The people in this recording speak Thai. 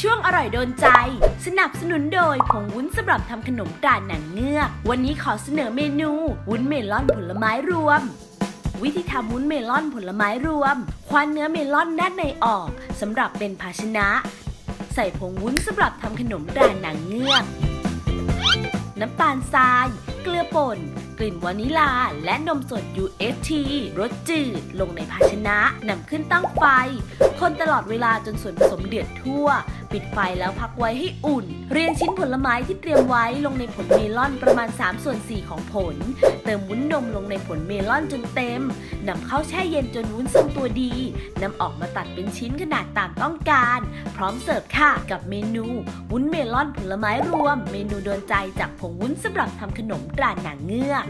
ช่วงอร่อยโดนใจ สนับสนุนโดยผงวุ้นสำหรับทำขนมตราหนังเงือก วันนี้ขอเสนอเมนู วุ้นเมลอนผลไม้รวม วิธีทำวุ้นเมลอนผลไม้รวม คว้านเนื้อเมลอนด้านในออกสำหรับเป็นภาชนะ ใส่ผงวุ้นสำหรับทำขนมตราหนังเงือก น้ำตาลทราย เกลือป่น กลิ่นวานิลา และนมสด UHT รสจืด ลงในภาชนะนำขึ้นตั้งไฟ คนตลอดเวลาจนส่วนผสมเดือดทั่ว ปิดไฟแล้วพักไว้ให้อุ่น เรียงชิ้นผลไม้ที่เตรียมไว้ลงในผลเมลอนประมาณ 3 ส่วน 4 ของผล เติมวุ้นนมลงในผลเมลอนจนเต็มนำเข้าแช่เย็นจนวุ้นทรงตัวดีนำออกมาตัดเป็นชิ้นขนาดตามต้องการ พร้อมเสิร์ฟค่ะกับเมนู วุ้นเมลอนผลไม้รวม เมนูโดนใจจากผงวุ้นสำหรับทำขนมราหนังเงือก